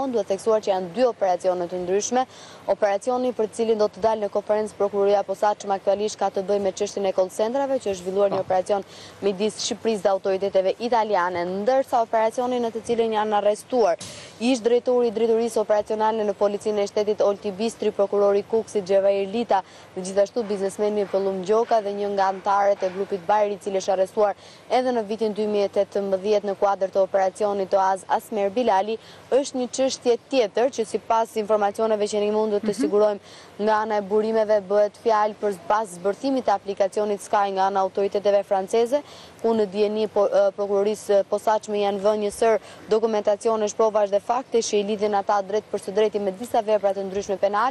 Duhet theksuar që janë dy operacione të ndryshme. Operacioni për të cilin do të dalë në konferencë prokuroria e posaçme aktualisht ka të bëjë me çështjen e call centrave që është zhvilluar një operacion midis Shqipërisë dhe autoriteteve italiane, ndërsa operacioni në të cilin janë arrestuar ish drejtori i drejtorisë operacionale në Policinë e Shtetit Olti Bistri, prokurori Kukësit Xhevahir Lita dhe gjithashtu biznesmeni Pëllumb Gjoka dhe një nga anëtarët e grupit Bajri i cili është arrestuar Edhe në vitin dy mijë e tetëmbëdhjetë në kuadër të operacionit Oazë Asmer Bilali është një çështje tjetër që sipas informacioneve që ne mundëm të sigurojmë nga ana e burimeve bëhet fjalë për pas zbërthimit të aplikacionit Sky nga ana autoriteteve franceze ku në dijeni prokurorisë posaçme janë vënë një sërë dokumentacionesh provash dhe faktesh që i lidhin ata drejtpërsëdrejti me disa vepra të ndryshme penale.